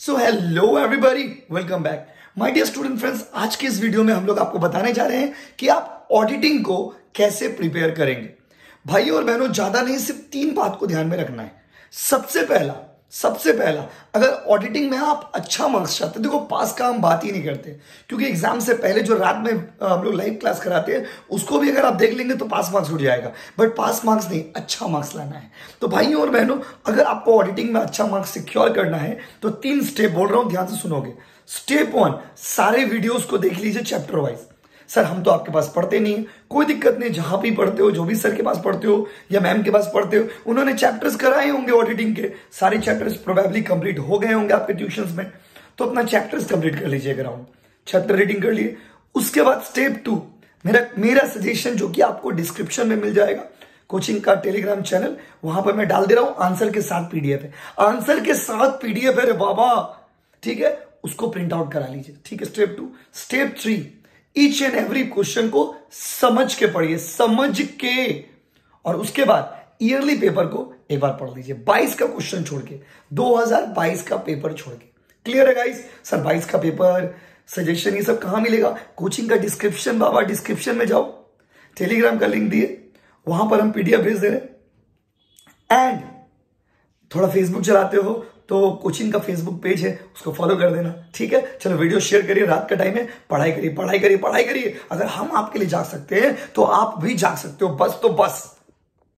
So hello everybody welcome back my dear student friends आज के इस वीडियो में हम लोग आपको बताने जा रहे हैं कि आप ऑडिटिंग को कैसे प्रिपेयर करेंगे। भाई और बहनों, ज़्यादा नहीं, सिर्फ़ तीन बात को ध्यान में रखना है। सबसे पहला सबसे पहला, अगर ऑडिटिंग में आप अच्छा मार्क्स चाहते हैं, देखो, पास का हम बात ही नहीं करते, क्योंकि एग्ज़ाम से पहले जो रात में हम लोग लाइव क्लास कराते हैं, उसको भी अगर आप देख लेंगे तो पास मार्क्स उठ जाएगा बट पास मार्क्स नहीं अच्छा मार्क्स लाना है। तो भाइयों और बहनों, अगर आपको ऑडिटिंग में अच्छा मार्क्स सिक्योर करना है तो तीन स्टेप बोल रहा हूँ, ध्यान से सुनोगे। स्टेप वन सारे वीडियोज़ को देख लीजिए चैप्टर वाइज सर, हम तो आपके पास पढ़ते नहीं है। कोई दिक्कत नहीं, जहाँ भी पढ़ते हो, जो भी सर के पास पढ़ते हो या मैम के पास पढ़ते हो, उन्होंने चैप्टर्स कराए होंगे ऑडिटिंग के। सारे चैप्टर्स प्रोबेबली कंप्लीट हो गए होंगे आपके ट्यूशन में। तो अपना चैप्टर्स कंप्लीट कर लीजिए ग्राउंड चैप्टर रीडिंग कर लिए। उसके बाद स्टेप टू मेरा मेरा सजेशन जो कि आपको डिस्क्रिप्शन में मिल जाएगा कोचिंग का टेलीग्राम चैनल वहाँ पर मैं डाल दे रहा हूँ। आंसर के साथ पीडीएफ है। आंसर के साथ पीडीएफ है रे बाबा। ठीक है? उसको प्रिंट आउट करा लीजिए। ठीक है step two step three each and every question को समझ के पढ़िए, समझ के। और उसके बाद ईयरली पेपर को एक बार पढ़ लीजिए 22 का क्वेश्चन छोड़ के 2022 का पेपर छोड़ के। क्लियर है गाइस सर 22 का पेपर सजेशन ये सब कहाँ मिलेगा? कोचिंग का डिस्क्रिप्शन बाबा डिस्क्रिप्शन में जाओ। टेलीग्राम का लिंक दिए, वहाँ पर हम पीडीएफ भेज दे रहे एंड थोड़ा फेसबुक चलाते हो तो कोचिंग का फेसबुक पेज है, उसको फॉलो कर देना, ठीक है? चलो वीडियो शेयर करिए, रात का टाइम है, पढ़ाई करिए पढ़ाई करिए पढ़ाई करिए। अगर हम आपके लिए जाग सकते हैं तो आप भी जाग सकते हो, बस तो बस।